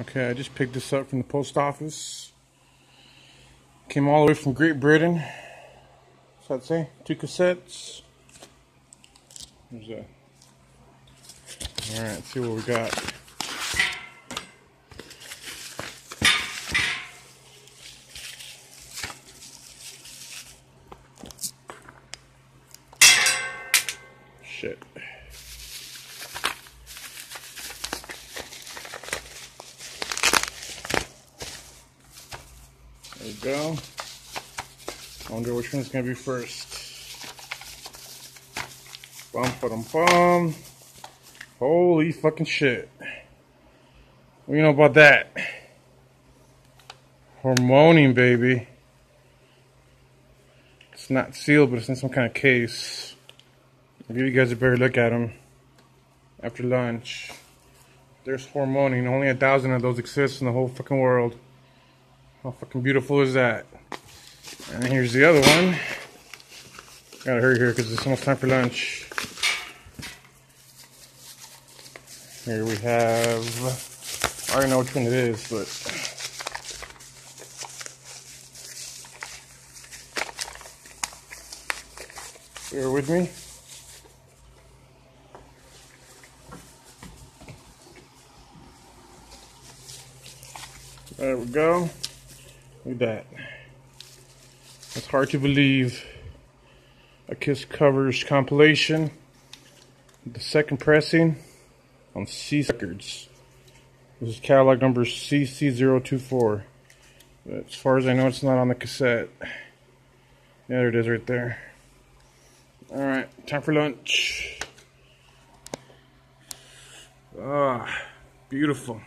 Okay, I just picked this up from the post office. Came all the way from Great Britain. I'd say two cassettes. There's a. All right, let's see what we got. Shit. There we go. I wonder which one's gonna be first. Bum bum bum. Holy fucking shit. What do you know about that? Hormoaning, baby. It's not sealed, but it's in some kind of case. I'll give you guys a better look at them after lunch. There's Hormoaning. Only a thousand of those exist in the whole fucking world. How fucking beautiful is that? And here's the other one. Gotta hurry here because it's almost time for lunch. Here we have, I don't know which one it is, but. Bear with me. There we go. Look at that. It's hard to believe. A Kiss Covers compilation. The second pressing on C Records. This is catalog number CC024. But as far as I know, it's not on the cassette. Yeah, there it is right there. Alright, time for lunch. Ah, beautiful.